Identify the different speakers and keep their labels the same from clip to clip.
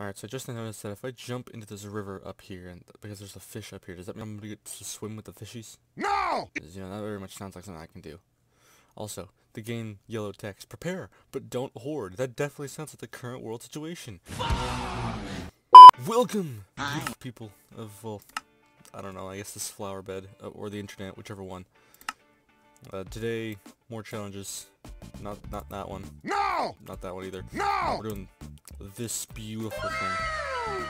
Speaker 1: Alright, so I just noticed that if I jump into this river up here, and because there's a fish up here, does that mean I'm gonna get to swim with the fishies?
Speaker 2: No!
Speaker 1: you know, that very much sounds like something I can do. Also, the game yellow text, prepare, but don't hoard. That definitely sounds like the current world situation. Welcome, people of, well, I don't know, I guess this flower bed, uh, or the internet, whichever one. Uh, today, more challenges. Not, not that one.
Speaker 2: No!
Speaker 1: Not that one either.
Speaker 2: No!
Speaker 1: We're doing this beautiful thing.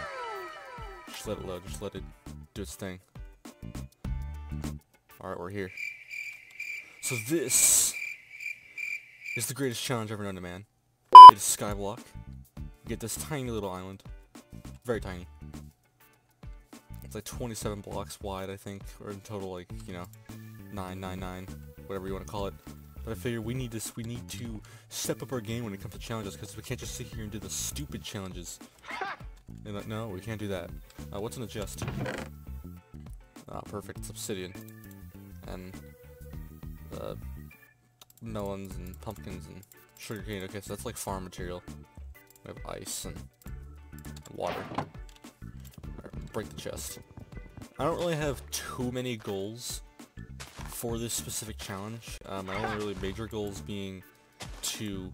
Speaker 1: Just let it load. Just let it do its thing. Alright, we're here. So this is the greatest challenge ever known to man. It is Skyblock. You get this tiny little island. Very tiny. It's like 27 blocks wide, I think, or in total, like, you know, 999, whatever you want to call it. But I figure we need this, we need to step up our game when it comes to challenges, because we can't just sit here and do the stupid challenges. And, uh, no, we can't do that. Uh, what's in the chest? Ah, perfect, it's obsidian. And, uh, melons and pumpkins and sugarcane. Okay, so that's like farm material. We have ice and water. Alright, break the chest. I don't really have too many goals for this specific challenge. Uh, my only really major goals being to...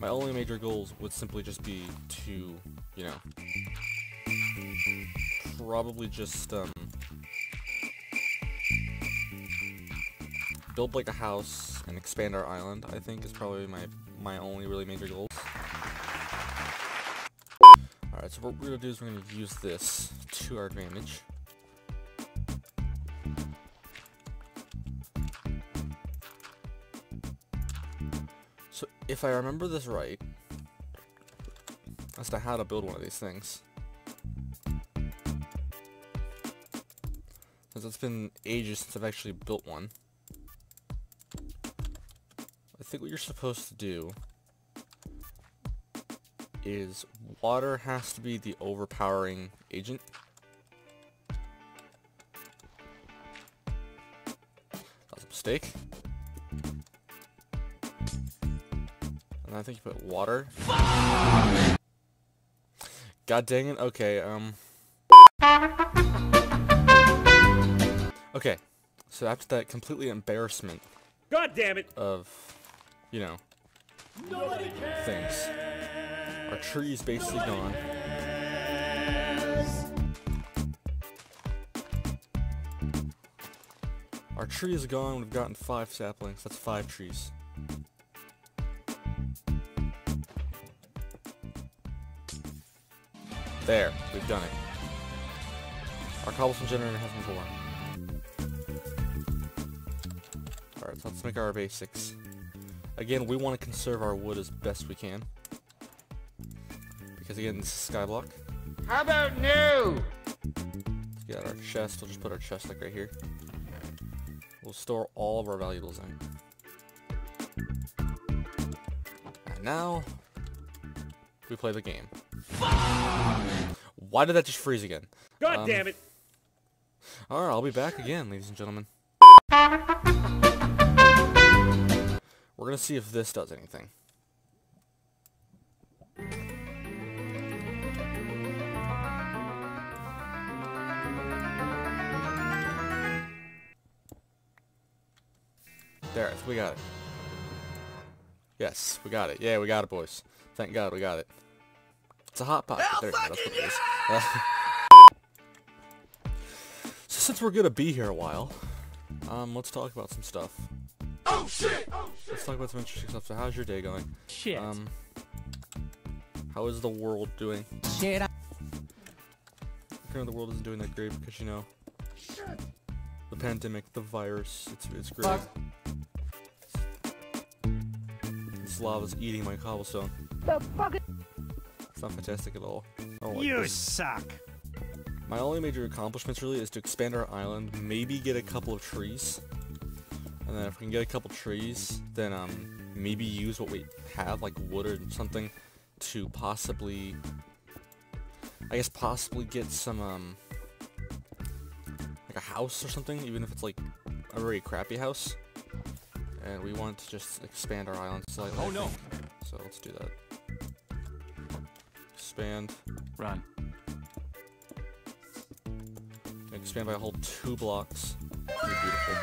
Speaker 1: My only major goals would simply just be to, you know, probably just, um, build like a house and expand our island, I think is probably my, my only really major goals. Alright, so what we're gonna do is we're gonna use this to our advantage. If I remember this right, as to how to build one of these things, since it's been ages since I've actually built one, I think what you're supposed to do is water has to be the overpowering agent. That's a mistake. And I think you put water. God dang it. Okay, um. Okay. So after that completely embarrassment
Speaker 3: God damn it!
Speaker 1: of, you know, things. Our tree is basically gone. Our tree is gone, we've gotten five saplings, that's five trees. There, we've done it. Our cobblestone generator has been born. Alright, so let's make our basics. Again, we want to conserve our wood as best we can. Because again, this is skyblock.
Speaker 2: How about new?
Speaker 1: Let's get out our chest. We'll just put our chest like right here. We'll store all of our valuables in. And now, we play the game. Why did that just freeze again?
Speaker 3: God
Speaker 1: Um,
Speaker 3: damn it!
Speaker 1: Alright, I'll be back again, ladies and gentlemen. We're gonna see if this does anything. There, we got it. Yes, we got it. Yeah, we got it, boys. Thank God we got it. It's a hot pot. There, you go, that's what it is. Uh, so since we're gonna be here a while, um, let's talk about some stuff.
Speaker 2: Oh shit! Oh shit!
Speaker 1: Let's talk about some interesting stuff. So how's your day going?
Speaker 3: Shit.
Speaker 1: Um, how is the world doing?
Speaker 4: Shit.
Speaker 1: Currently, the world isn't doing that great because you know the pandemic, the virus. It's it's great.
Speaker 4: Fuck.
Speaker 1: This lava's eating my cobblestone.
Speaker 4: The fuck?
Speaker 1: It's not fantastic at all. Like
Speaker 3: you
Speaker 1: this.
Speaker 3: suck.
Speaker 1: My only major accomplishments really is to expand our island, maybe get a couple of trees, and then if we can get a couple trees, then um maybe use what we have, like wood or something, to possibly, I guess possibly get some um like a house or something, even if it's like a very crappy house. And we want to just expand our island slightly.
Speaker 3: Oh, no.
Speaker 1: so let's do that. Expand.
Speaker 3: Run.
Speaker 1: Expand by a whole two blocks. Beautiful.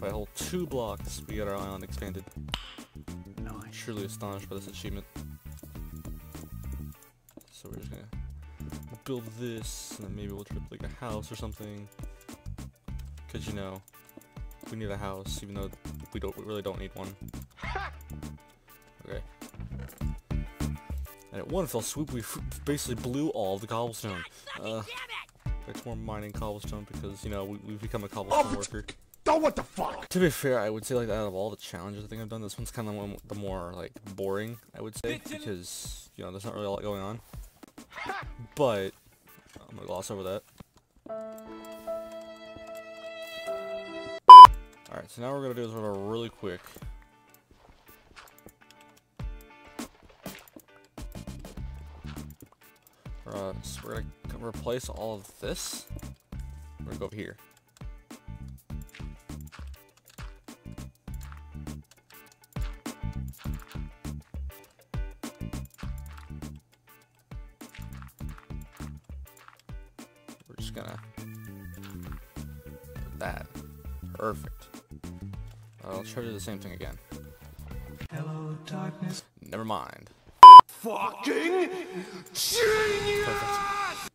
Speaker 1: By a whole two blocks, we get our island expanded.
Speaker 3: Nice.
Speaker 1: Truly astonished by this achievement. So we're just gonna build this, and then maybe we'll trip like a house or something. Cause you know, we need a house, even though we don't we really don't need one. Okay. And at one fell swoop, we f basically blew all the cobblestone. Uh, back to more mining cobblestone because you know we, we've become a cobblestone worker.
Speaker 2: Oh, what the fuck?
Speaker 1: To be fair, I would say like out of all the challenges I think I've done, this one's kind of one the more like boring. I would say because you know there's not really a lot going on. But I'm gonna gloss over that. All right, so now we're gonna do is we're gonna really quick. We're gonna replace all of this. We're gonna go over here. We're just gonna put that. Perfect. I'll try to do the same thing again.
Speaker 3: Hello, darkness.
Speaker 1: Never mind.
Speaker 2: Fucking genius!
Speaker 1: Perfect.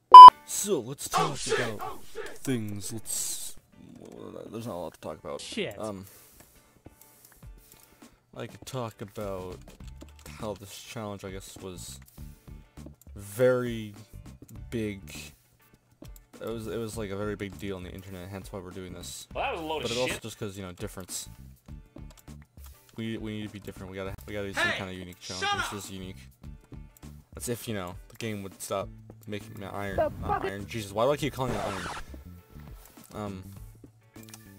Speaker 1: So let's talk about things. Let's. well, There's not a lot to talk about.
Speaker 3: Shit.
Speaker 1: Um. I could talk about how this challenge, I guess, was very big. It was it was like a very big deal on the internet, hence why we're doing this.
Speaker 3: Well, that was a load
Speaker 1: But
Speaker 3: of
Speaker 1: it also just because you know difference. We we need to be different. We gotta we gotta do some
Speaker 2: Hey,
Speaker 1: kind of unique
Speaker 2: shut
Speaker 1: challenge.
Speaker 2: up!
Speaker 1: This is unique. That's if you know the game would stop making me iron. Not iron. Jesus, why do I keep calling it iron? Um,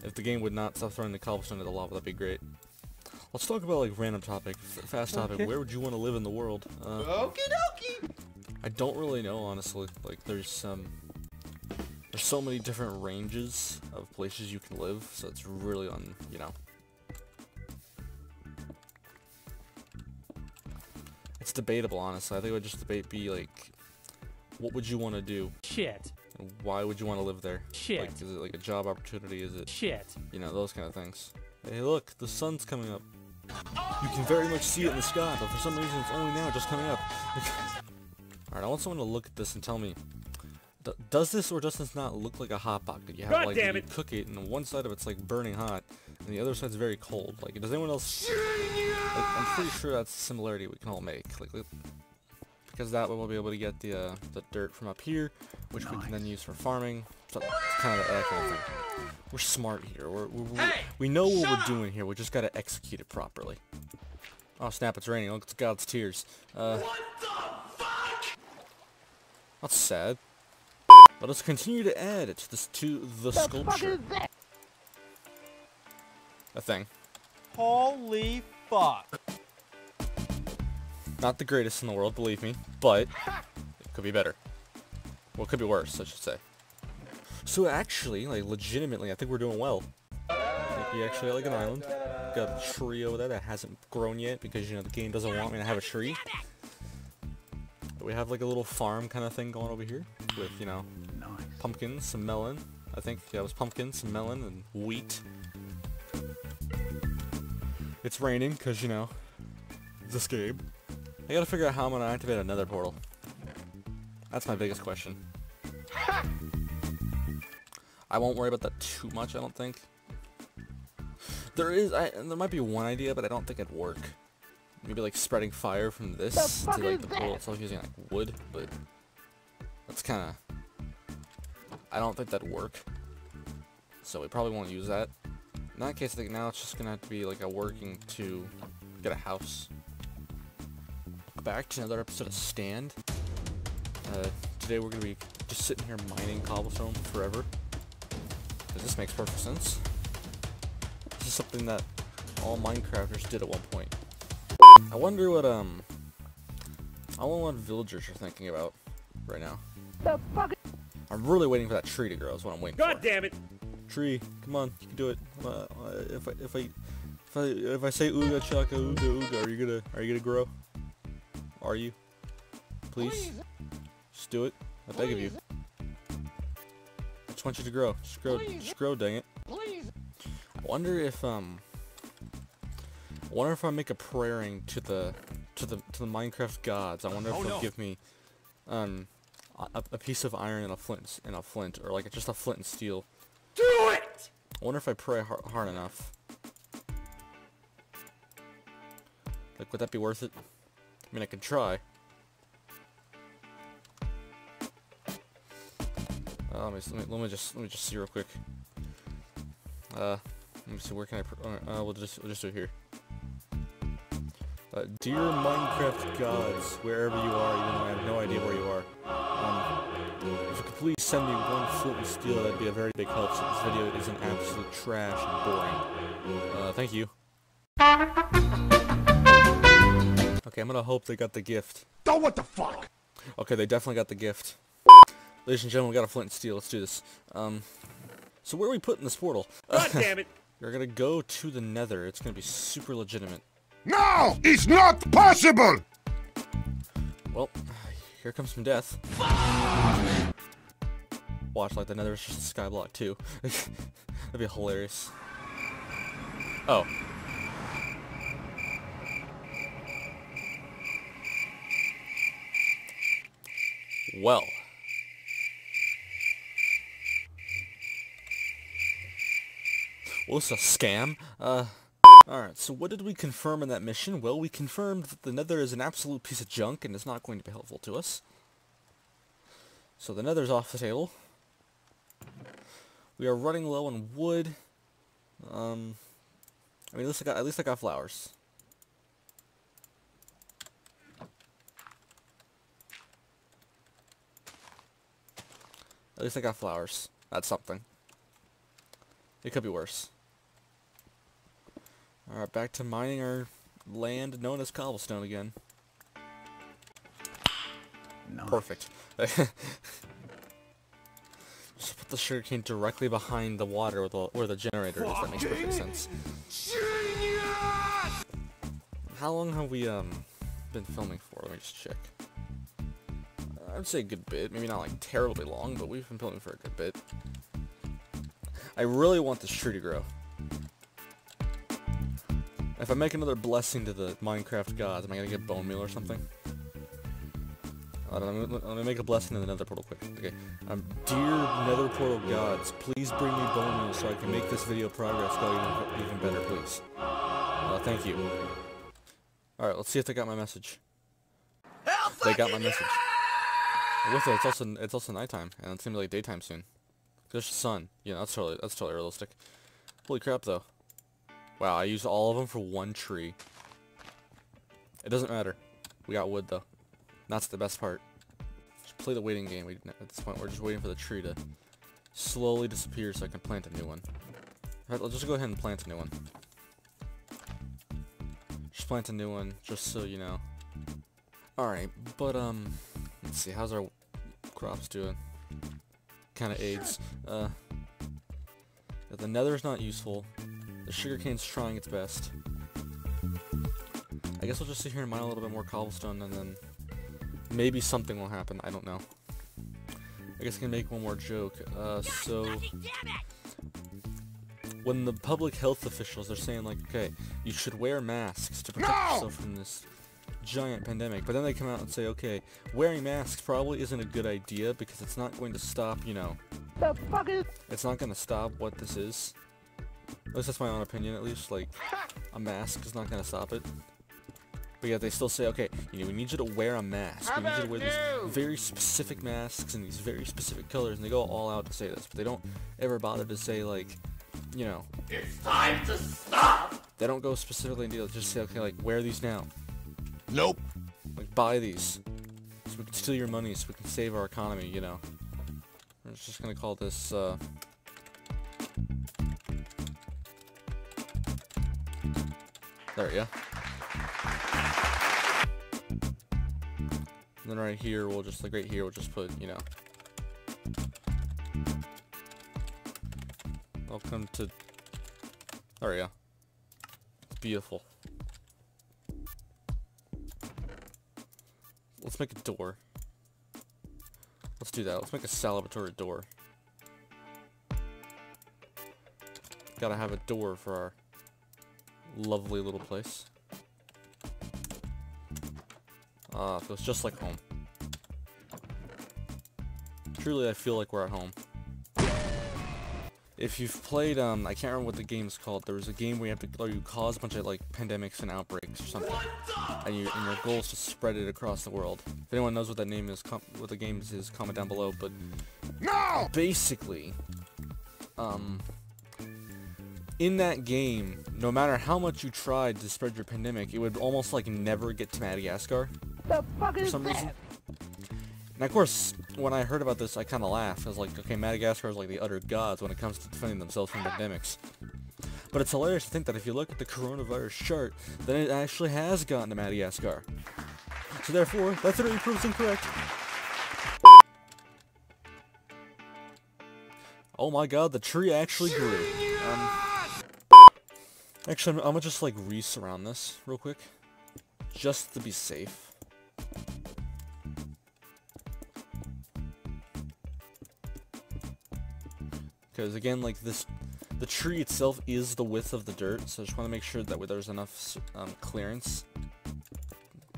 Speaker 1: if the game would not stop throwing the cobblestone at the lava, that'd be great. Let's talk about like random topic, f- fast topic. Where would you want to live in the world? Uh,
Speaker 2: Okie dokie!
Speaker 1: I don't really know, honestly. Like, there's um, there's so many different ranges of places you can live, so it's really on, you know. It's debatable, honestly. I think it would just debate be like, what would you want to do?
Speaker 3: Shit.
Speaker 1: And Why would you want to live there?
Speaker 3: Shit.
Speaker 1: Like, is it like a job opportunity? Is it,
Speaker 3: Shit.
Speaker 1: you know, those kind of things? Hey, look, the sun's coming up. You can very much see it in the sky, but for some reason it's only now just coming up. Alright, I want someone to look at this and tell me, d- does this or does this not look like a hot pocket? You have
Speaker 3: God
Speaker 1: like,
Speaker 3: damn
Speaker 1: you
Speaker 3: it.
Speaker 1: cook it, and one side of it's like burning hot, and the other side's very cold. Like, does anyone else? Like, I'm pretty sure that's a similarity we can all make. Like, look- because that way we'll be able to get the uh, the dirt from up here, which we can then use for farming. So it's kind of that kind of thing. We're smart here. We're, we're, we
Speaker 2: Hey,
Speaker 1: we know what we're
Speaker 2: up!
Speaker 1: doing here. We just gotta execute it properly. Oh snap! It's raining. Look, it's God's tears. Uh,
Speaker 2: What the fuck?
Speaker 1: that's sad. But Let us continue to add it to this to the sculpture. Fuck is that? A thing.
Speaker 4: Holy fuck.
Speaker 1: Not the greatest in the world, believe me, but it could be better. Well, it could be worse, I should say. So actually, like legitimately, I think we're doing well. I we actually like an island. Got a tree over there that hasn't grown yet because you know the game doesn't want me to have a tree. But we have like a little farm kind of thing going over here with you know
Speaker 3: Nice.
Speaker 1: pumpkins, some melon. I think yeah, it was pumpkins, some melon, and wheat. It's raining because you know this game. I gotta figure out how I'm gonna activate another portal. That's my biggest question. I won't worry about that too much, I don't think. There is, I, there might be one idea, but I don't think it'd work. Maybe like spreading fire from this to like the portal itself using like wood, but that's kind of. I don't think that'd work. So we probably won't use that. In that case, I think now it's just gonna have to be like a working to get a house. Back to another episode of Stand. Uh, today we're gonna be just sitting here mining cobblestone forever. 'Cause this makes perfect sense. This is something that all Minecrafters did at one point. I wonder what um, I wonder what villagers are thinking about right now. The fuck. I'm really waiting for that tree to grow. Is what I'm waiting
Speaker 3: God
Speaker 1: for.
Speaker 3: damn it.
Speaker 1: Tree, come on, you can do it. Uh, if I if I if I if I say ooga chaka ooga ooga, are you gonna are you gonna grow? Are you? Please, just do it. I beg of you. I just want you to grow. Just grow. Just grow. Dang it. Please. I wonder if um. I wonder if I make a praying to the to the to the Minecraft gods. I wonder if
Speaker 2: Oh,
Speaker 1: they'll
Speaker 2: no.
Speaker 1: give me um a, a piece of iron and a flint and a flint or like just a flint and steel.
Speaker 2: Do it!
Speaker 1: I wonder if I pray hard, hard enough. Like, would that be worth it? I mean, I could try. Uh, let, me, let, me, let me just let me just see real quick. Uh, let me see. Where can I? Alright, uh, we'll just we'll just do it here. Uh, dear Minecraft gods, wherever you are, even though I have no idea where you are, um, if you could please send me one flint and steel, that'd be a very big help. So this video is an absolute trash and boring. Uh, thank you. Okay, I'm gonna hope they got the gift.
Speaker 2: Oh, what the fuck?
Speaker 1: Okay, they definitely got the gift. Ladies and gentlemen, we got a flint and steel. Let's do this. Um, so where are we putting this portal?
Speaker 2: God damn it!
Speaker 1: We're gonna go to the Nether. It's gonna be super legitimate.
Speaker 5: No, it's not possible!
Speaker 1: Well, here comes some death. Watch, like the Nether is just a sky block too. That'd be hilarious. Oh. Well. Well, this is a scam. Uh, alright, so what did we confirm in that mission? Well, we confirmed that the Nether is an absolute piece of junk and is not going to be helpful to us. So the Nether's off the table. We are running low on wood. Um, I mean, at least I got at least I got flowers. At least I got flowers. That's something. It could be worse. Alright, back to mining our land known as cobblestone again.
Speaker 3: No.
Speaker 1: Perfect. The sugarcane directly behind the water where the, where the generator is. That makes perfect sense.
Speaker 2: Genius!
Speaker 1: How long have we um been filming for? Let me just check. I'd say a good bit. Maybe not like terribly long, but we've been filming for a good bit. I really want this tree to grow. If I make another blessing to the Minecraft gods, am I gonna get bone meal or something? I don't know, let me- let me make a blessing in the nether portal quick. Okay. Um, dear nether portal gods, please bring me bone meal so I can make this video progress go even, even better, please. Uh, thank you. Alright, let's see if they got my message. They got my message. With it, it's also it's also nighttime, and it's gonna be like daytime soon. There's the sun. Yeah, that's totally that's totally realistic. Holy crap, though. Wow, I used all of them for one tree. It doesn't matter. We got wood though. That's the best part. Just play the waiting game. We, at this point, we're just waiting for the tree to slowly disappear so I can plant a new one. Alright, let's just go ahead and plant a new one. Just plant a new one, just so you know. Alright, but um, let's see, how's our crops doing? Kinda aids. Uh, the nether's not useful. The sugarcane's trying its best. I guess we'll just sit here and mine a little bit more cobblestone and then maybe something will happen. I don't know. I guess I can make one more joke. Uh, so when the public health officials are saying like, okay, you should wear masks to protect
Speaker 5: No!
Speaker 1: yourself from this giant pandemic, but then they come out and say, okay, wearing masks probably isn't a good idea because it's not going to stop, you know,
Speaker 2: The fuck is...
Speaker 1: it's not going to stop what this is. At least that's my own opinion, at least, like, a mask is not going to stop it. But yeah, they still say, okay, you know, we need you to wear a mask. We need you to wear these very specific masks and these very specific colors, and they go all out to say this, but they don't ever bother to say, like, you know,
Speaker 2: It's time to stop!
Speaker 1: they don't go specifically into it, just say, okay, like, wear these now.
Speaker 5: Nope.
Speaker 1: Like, buy these. So we can steal your money, so we can save our economy, you know. We're just gonna call this, uh... There we go. Then right here, we'll just, like right here, we'll just put, you know... Welcome to... There we go. It's beautiful. Let's make a door. Let's do that. Let's make a celebratory door. Gotta have a door for our lovely little place. Ah, feels just like home. Truly, I feel like we're at home. If you've played, um, I can't remember what the game's called. There was a game where you have to, or you cause a bunch of like pandemics and outbreaks or something, and, you, and your goal is to spread it across the world. If anyone knows what that name is, what the game is, comment down below. But
Speaker 5: No!
Speaker 1: basically, um, in that game, no matter how much you tried to spread your pandemic, it would almost like never get to Madagascar
Speaker 2: The fuck is
Speaker 1: some
Speaker 2: that?
Speaker 1: reason. And of course, when I heard about this, I kind of laughed. I was like, okay, Madagascar is like the utter gods when it comes to defending themselves from pandemics. But it's hilarious to think that if you look at the coronavirus chart, then it actually has gotten to Madagascar. So therefore, that theory proves incorrect. Oh my god, the tree actually grew. Um, actually, I'm, I'm gonna just like re-surround this real quick. Just to be safe. Because again, like this, the tree itself is the width of the dirt, so I just want to make sure that there's enough um, clearance.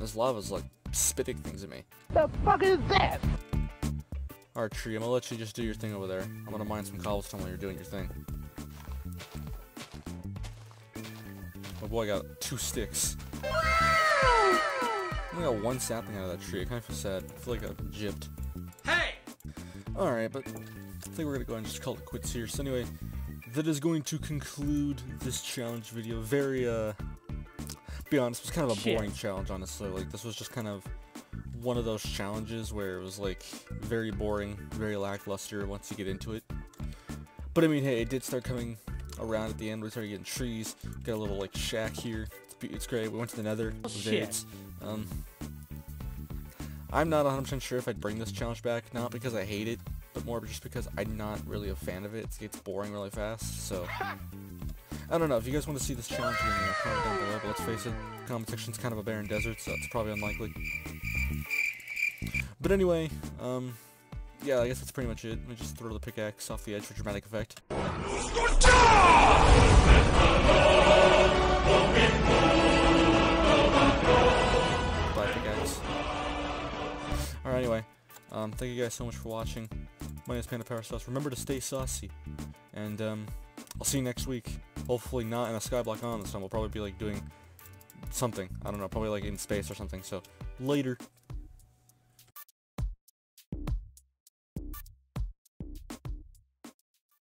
Speaker 1: This lava's like spitting things at me.
Speaker 2: The fuck is that?
Speaker 1: Alright, tree, I'm gonna let you just do your thing over there. I'm gonna mine some cobblestone while you're doing your thing. My boy got two sticks. I only got one sapling out of that tree. I kind of feel sad. I feel like I've gypped.
Speaker 2: Hey!
Speaker 1: Alright, but I think we're gonna go ahead and just call it quits here. So anyway, that is going to conclude this challenge video. Very, uh, be honest, it was kind of a
Speaker 2: Shit.
Speaker 1: boring challenge, honestly. Like, this was just kind of one of those challenges where it was, like, very boring, very lackluster once you get into it. But I mean, hey, it did start coming around at the end. We started getting trees, got a little, like, shack here. It's, it's great. We went to the nether.
Speaker 2: Shit.
Speaker 1: Um, I'm not 100% sure if I'd bring this challenge back, not because I hate it, but more just because I'm not really a fan of it. It gets boring really fast, so... I don't know, if you guys want to see this challenge, you know, comment down below, but let's face it, the comment section's kind of a barren desert, so it's probably unlikely. But anyway, um, yeah, I guess that's pretty much it. Let me just throw the pickaxe off the edge for dramatic effect. Bye, pickaxe. Alright, anyway, um, thank you guys so much for watching. My name is Panda Power Sauce. Remember to stay saucy, and um, I'll see you next week. Hopefully not in a skyblock on this time. We'll probably be like doing something. I don't know, probably like in space or something. So later.